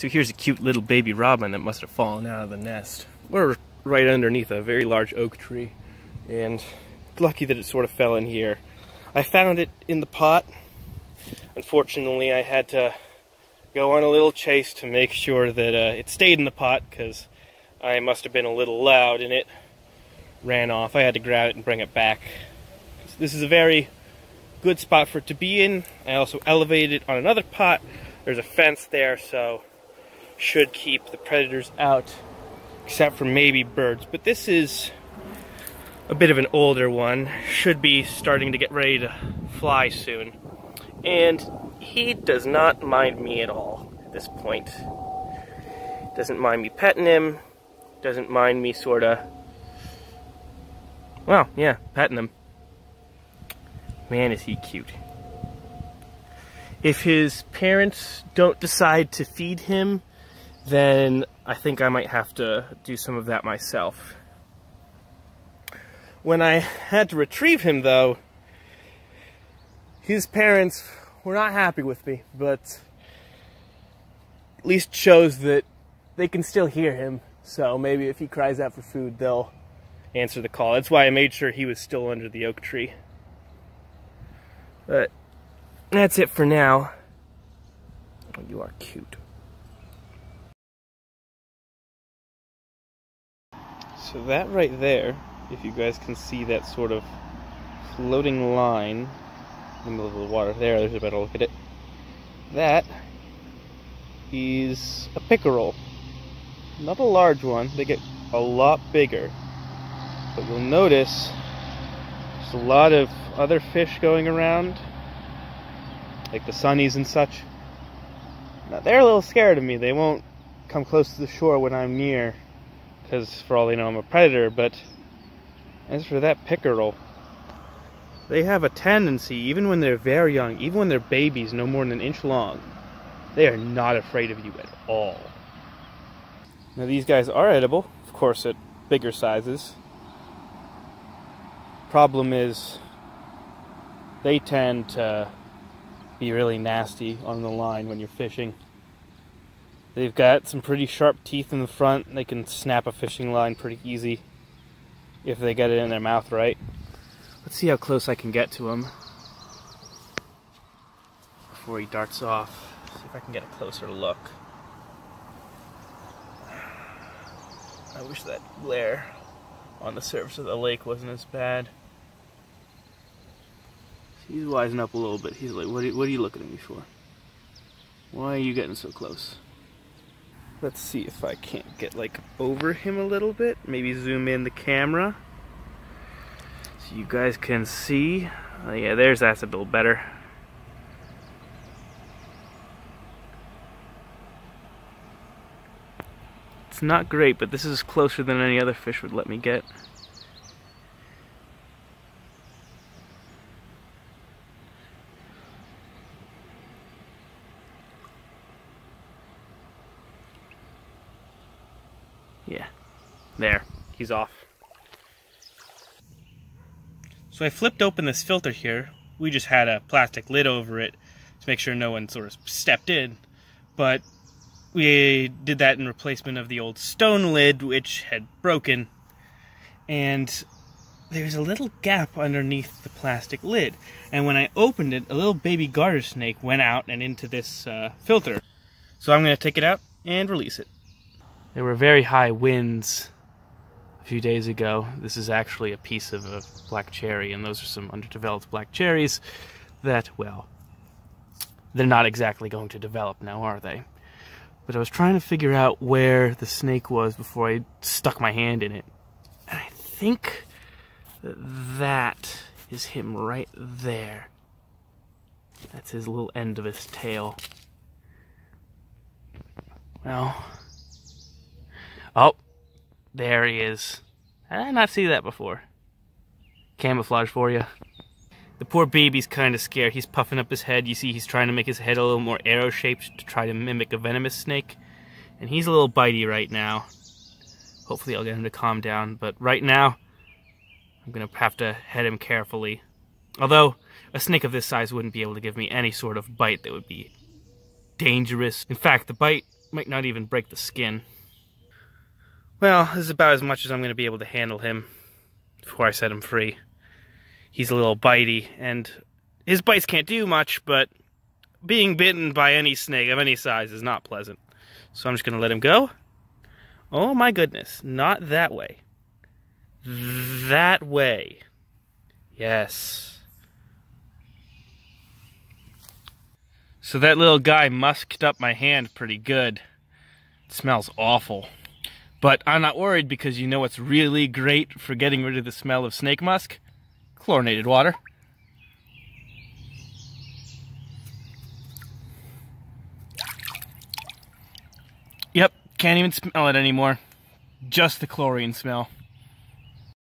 So here's a cute little baby robin that must have fallen out of the nest. We're right underneath a very large oak tree, and lucky that it sort of fell in here. I found it in the pot. Unfortunately, I had to go on a little chase to make sure that uh, it stayed in the pot because I must have been a little loud and it ran off. I had to grab it and bring it back. This is a very good spot for it to be in. I also elevated it on another pot. There's a fence there, so should keep the predators out, except for maybe birds. But this is a bit of an older one. Should be starting to get ready to fly soon. And he does not mind me at all at this point. Doesn't mind me petting him. Doesn't mind me sorta, well, yeah, petting him. Man, is he cute. If his parents don't decide to feed him, then I think I might have to do some of that myself. When I had to retrieve him, though, his parents were not happy with me, but at least shows that they can still hear him. So maybe if he cries out for food, they'll answer the call. That's why I made sure he was still under the oak tree. But that's it for now. Oh, you are cute. So that right there, if you guys can see that sort of floating line in the middle of the water, there, there's a better look at it. That is a pickerel. Not a large one, they get a lot bigger. But you'll notice there's a lot of other fish going around, like the sunnies and such. Now they're a little scared of me. They won't come close to the shore when I'm near, because for all they know I'm a predator. But as for that pickerel, they have a tendency, even when they're very young, even when they're babies, no more than an inch long, they are not afraid of you at all. Now these guys are edible, of course at bigger sizes. Problem is, they tend to be really nasty on the line when you're fishing. They've got some pretty sharp teeth in the front. They can snap a fishing line pretty easy if they get it in their mouth right. Let's see how close I can get to him before he darts off. See if I can get a closer look. I wish that glare on the surface of the lake wasn't as bad. He's wising up a little bit. He's like, what are, you, what are you looking at me for? Why are you getting so close? Let's see if I can't get like over him a little bit. Maybe zoom in the camera. So you guys can see. Oh, yeah, there's that's a little better. It's not great, but this is closer than any other fish would let me get. Yeah. There. He's off. So I flipped open this filter here. We just had a plastic lid over it to make sure no one sort of stepped in. But we did that in replacement of the old stone lid, which had broken. And there's a little gap underneath the plastic lid. And when I opened it, a little baby garter snake went out and into this uh, filter. So I'm going to take it out and release it. There were very high winds a few days ago. This is actually a piece of a black cherry, and those are some underdeveloped black cherries that, well, they're not exactly going to develop now, are they? But I was trying to figure out where the snake was before I stuck my hand in it. And I think that, that is him right there. That's his little end of his tail. Well, Oh, there he is. I did not see that before. Camouflage for you. The poor baby's kind of scared. He's puffing up his head. You see he's trying to make his head a little more arrow-shaped to try to mimic a venomous snake. And he's a little bitey right now. Hopefully I'll get him to calm down. But right now, I'm going to have to head him carefully. Although, a snake of this size wouldn't be able to give me any sort of bite that would be dangerous. In fact, the bite Might not even break the skin. Well, this is about as much as I'm going to be able to handle him before I set him free. He's a little bitey, and his bites can't do much, but being bitten by any snake of any size is not pleasant. So I'm just going to let him go. Oh my goodness, not that way. That way. Yes. So that little guy musked up my hand pretty good. It smells awful. But I'm not worried because you know what's really great for getting rid of the smell of snake musk? Chlorinated water. Yep, can't even smell it anymore. Just the chlorine smell.